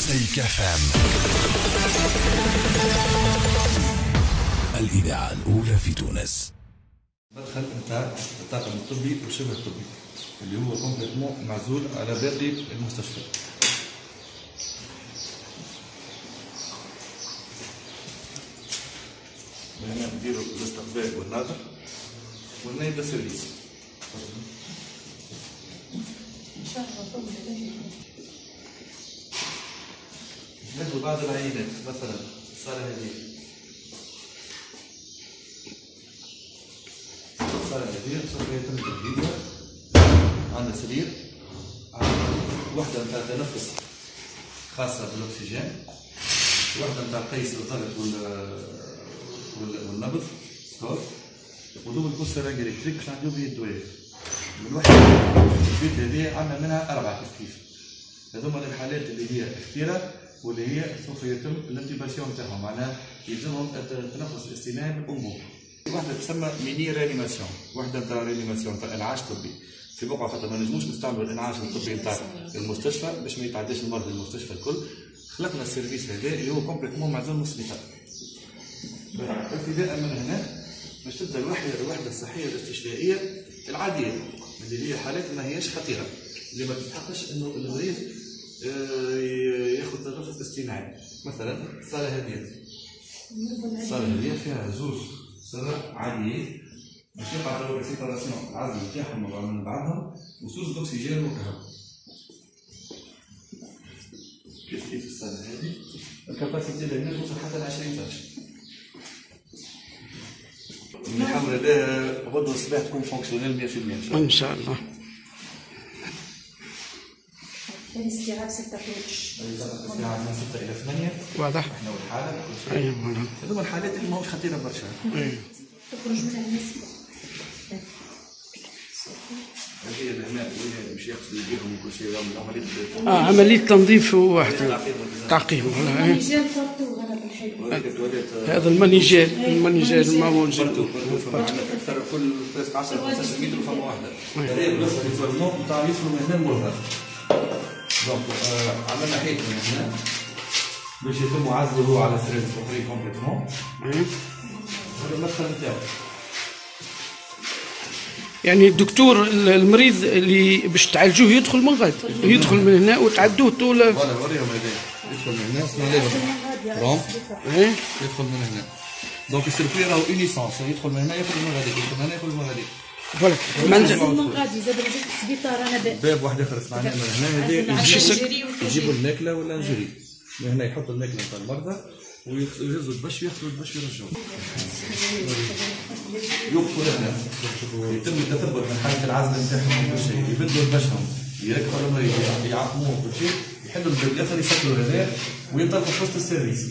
Mosaïque FM. الإذاعة الأولى في تونس. مدخل نتاع الطاقم الطبي وشبه الطبي اللي هو complètement معزول على باقي المستشفى هنا نديروا الاستقبال والناظر وهنا يبدا service ناخذ بعض العينات مثلا الصالة هذه الصالة هذه سوف يتم تجديدها عندنا سرير وحدة نتاع تنفس خاصة بالأكسجين وحدة نتاع قيس الضغط وال وال- والنبض ستور ودوب البوستر إلكتريك باش نعديو به الدوائر. من وحدة البيت هذه عندنا منها أربعة كيف هذوما الحالات اللي هي خطيرة واللي هي سوف يتم ال intubation نتاعهم معناها يلزمهم التنفس الاصطناعي بالانبوب. واحدة تسمى mini réanimation، واحدة نتاع réanimation نتاع إنعاش طبي. في بقعة خاطر ما نجموش نستعملوا الإنعاش الطبي نتاع المستشفى باش ما يتعداش المرضى المستشفى الكل. خلقنا ال service هذا اللي هو complètement معزول من السبيطار. ابتداء من هنا باش تبدأ الوحده الوحدة الصحية الاستشفائية العادية اللي هي حالات ما هياش خطيرة اللي ما تستحقش إنه المريض ياخذ تنفس اصطناعي مثلا الصاله هذه الصاله هذه فيها زوج صالة عاديين باش يقع توا سيباراسيون العزل نتاعهم من بعضهم وسوس الاكسجين والكهرباء كيف كيف الصاله هذه؟ الكاباسيتي اللي توصل حتى ل 20 فرش نحاول هذا غدوه الصباح تكون فونكسيونيل 100% إن شاء الله. ان شاء الله الاستيعاب ستة كيلوش الساعة من 6 إلى 8 واضح إحنا والحاله أيوه. هذوما الحالات اللي ماهوش خطيره برشا. تخرج منها آه عمليه تنظيف واحد تعقيم إيه. هذا المانيجال المانيجال ما موجود أكثر كل بريسك 10 15 متر فما واحدة توزنوا نتاع يدخلوا من هنا المرضى دونك عملنا حيط من هنا باش يتم عزله على سرير الفقري كومبليتمون. هذا المدخل نتاعو يعني الدكتور المريض اللي باش تعالجوه يدخل من غد يدخل من هنا وتعدوه طول فوالا وريهم هذا يدخل من هنا رون إيه. يدخل من هنا دونك السيركوي راهو اونيسونس يدخل من هنا يخرج من غاديك يدخل من هنا يخرج من غاديك فوالا. غادي السبيطار أنا باب واحد آخر سمعناه من هنا يجيبوا الماكلة ولا نجري من هنا يحطوا الماكلة نتاع المرضى ويهزوا البش ويغسلوا البش ويرجعوا. يوقفوا لهنا يتم التثبت من حالة العزل نتاعهم وكل شيء. يبدلوا البشهم. يركبوا المريض يعقموه وكل شيء. يحلوا الباب الآخر يسكروا هذا وينطلقوا في وسط ال service.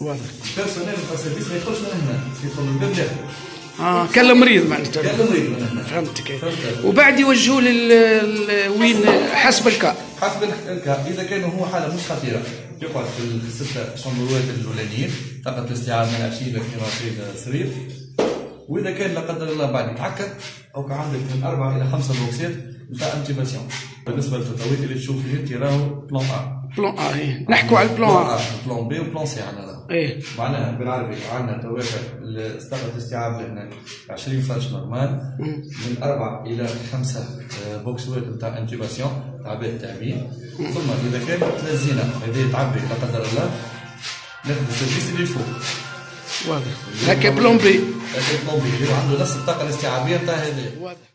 واضح. ال personnel نتاع ال service ما يدخلش من هنا. يدخل من الباب الآخر. آه. كان المريض معناتها. كان المريض. فهمت. وبعد يوجهوا لل وين؟ حسب الكا. حسب الكا. إذا كان هو حالة مش خطيرة. يقعد في الستة chambre وات الأولانيين. فقط الاستيعاب من 20 ل 22 سرير. وإذا كان لا قدر الله بعد يتعكر أو كان عندك من أربعة إلى خمسة box ات نتاع intubation بالنسبة للتطوير اللي تشوف فيه أنت راهو plan A plan A إيه. نحكوا على ال plan A plan B و plan C عندنا. إيه. معناها بالعربي عندنا توافق استغرق استيعاب لهنا 20 فرش normal من أربع إلى خمسة box وات نتاع intubation تاع بيت التأمين. ثم إذا كانت la zone هذه تعبي لا قدر الله ناخذ ال service اللي فوق واضح. هكا بلون بي هذا البلومبي اللي عنده نفس الطاقة الاستيعابية نتاع هذا واضح.